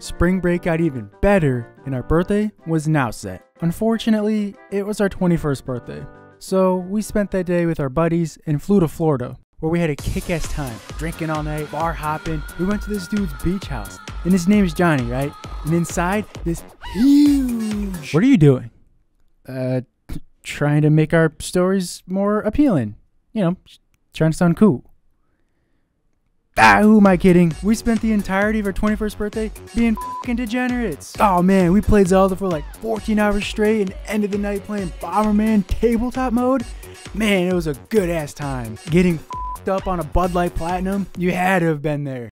spring break got even better, and our birthday was now set. Unfortunately, it was our 21st birthday. So we spent that day with our buddies and flew to Florida, where we had a kick ass time, drinking all night, bar hopping. We went to this dude's beach house, and his name is Johnny, right? And inside, this huge. What are you doing? Uh, trying to make our stories more appealing. You know, trying to sound cool. Ah, who am I kidding? We spent the entirety of our 21st birthday being fucking degenerates. Oh man, we played Zelda for like 14 hours straight and ended the night playing Bomberman tabletop mode. Man, it was a good ass time. Getting up on a Bud Light Platinum, you had to have been there.